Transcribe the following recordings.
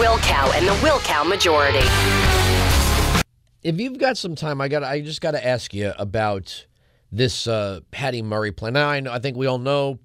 Wilkow and the Wilkow Majority. If you've got some time, I got I just got to ask you about this uh, Patty Murray plan. Now, I know I think we all know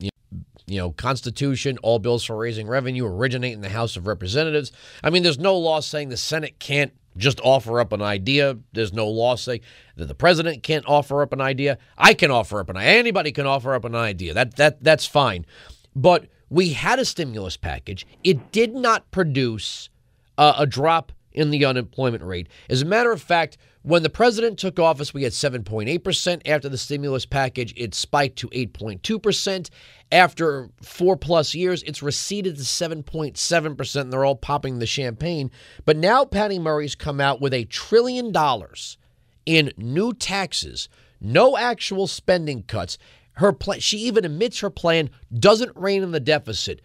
you know, you know, Constitution, all bills for raising revenue originate in the House of Representatives. I mean, there's no law saying the Senate can't just offer up an idea. There's no law saying that the president can't offer up an idea. I can offer up an idea. Anybody can offer up an idea. That that that's fine. But we had a stimulus package. It did not produce uh, a drop in the unemployment rate. As a matter of fact, when the president took office, we had 7.8%. After the stimulus package, it spiked to 8.2%. After four plus years, it's receded to 7.7%, and they're all popping the champagne. But now Patty Murray's come out with a trillion dollars in new taxes, no actual spending cuts. Her plan, she even admits her plan doesn't rein in the deficit.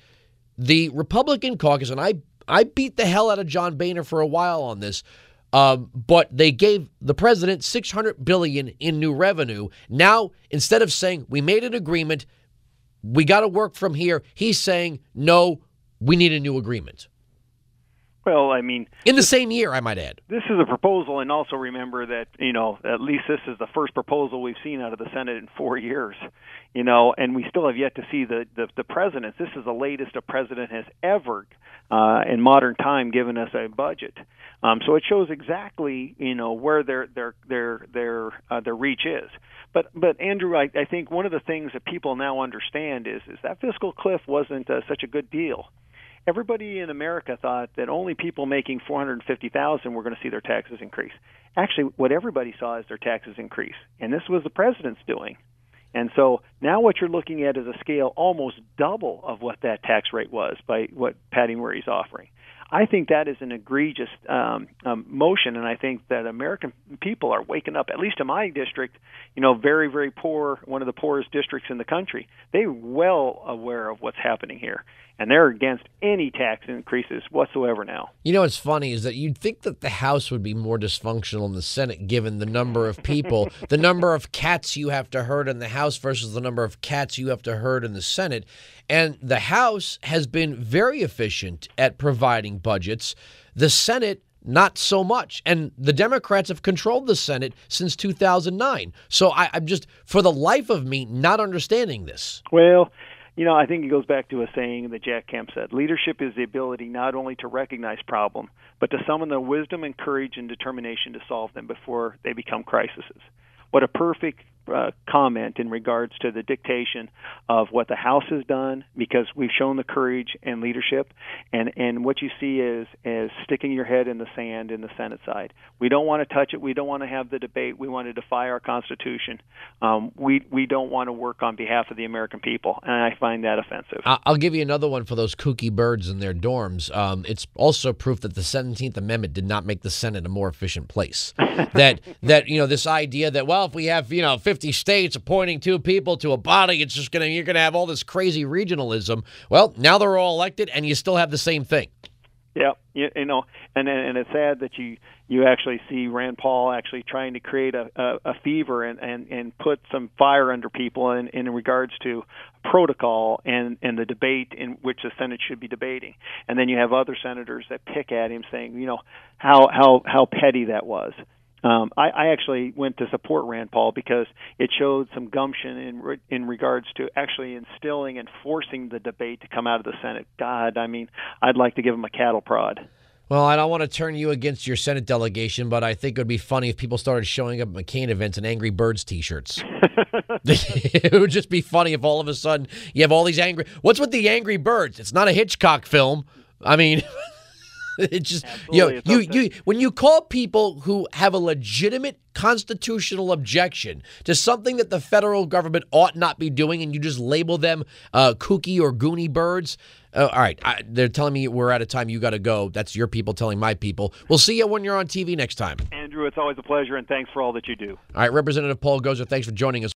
The Republican caucus, and I I beat the hell out of John Boehner for a while on this. Um, but they gave the president 600 billion in new revenue. Now, instead of saying we made an agreement, we got to work from here, he's saying no, we need a new agreement. Well, I mean, in the this, same year, I might add. This is a proposal, and also remember that you know at least this is the first proposal we've seen out of the Senate in four years. You know, and we still have yet to see the the, the president. This is the latest a president has ever, uh, in modern time, given us a budget. Um, so it shows exactly you know where their their their their uh, their reach is. But but Andrew, I, I think one of the things that people now understand is is that fiscal cliff wasn't uh, such a good deal everybody in America thought that only people making 450,000 were going to see their taxes increase. Actually, what everybody saw is their taxes increase, and this was the president's doing. And so now what you're looking at is a scale almost double of what that tax rate was by what Patty Murray's offering. I think that is an egregious um, um, motion, and I think that American people are waking up. At least in my district, you know, very very poor, one of the poorest districts in the country. They're well aware of what's happening here, and they're against any tax increases whatsoever now. You know what's funny is that you'd think that the House would be more dysfunctional than the Senate, given the number of people, the number of cats you have to herd in the House versus the number of cats you have to herd in the Senate. And the House has been very efficient at providing budgets. The Senate not so much. And the Democrats have controlled the Senate since 2009. So I, am just, for the life of me, not understanding this. Well, you know, I think it goes back to a saying that Jack Kemp said leadership is the ability not only to recognize problems, but to summon the wisdom and courage and determination to solve them before they become crises. What a perfect uh, comment in regards to the dictation of what the House has done because we've shown the courage and leadership, and and what you see is is sticking your head in the sand in the Senate side. We don't want to touch it. We don't want to have the debate. We want to defy our Constitution. Um, we we don't want to work on behalf of the American people, and I find that offensive. I'll give you another one for those kooky birds in their dorms. Um, it's also proof that the 17th Amendment did not make the Senate a more efficient place. that that you know this idea that well if we have you know 50 states appointing two people to a body, it's just gonna you're gonna have all this crazy regionalism. Well, now they're all elected, and you still have the same thing. Yeah, you, you know, and and it's sad that you you actually see Rand Paul actually trying to create a, a, a fever and, and and put some fire under people in in regards to protocol and and the debate in which the Senate should be debating. And then you have other senators that pick at him, saying, you know, how how how petty that was. Um, I, I actually went to support Rand Paul because it showed some gumption in re- in regards to actually instilling and forcing the debate to come out of the Senate. God, I mean, I'd like to give him a cattle prod. Well, I don't want to turn you against your Senate delegation, but I think it would be funny if people started showing up at McCain events in Angry Birds T-shirts. it would just be funny if all of a sudden you have all these angry. What's with the Angry Birds? It's not a Hitchcock film. I mean. it just Absolutely. you know, you you when you call people who have a legitimate constitutional objection to something that the federal government ought not be doing, and you just label them uh, kooky or goony birds. Uh, all right, I, they're telling me we're out of time. You got to go. That's your people telling my people. We'll see you when you're on TV next time. Andrew, it's always a pleasure, and thanks for all that you do. All right, Representative Paul Gosar, thanks for joining us.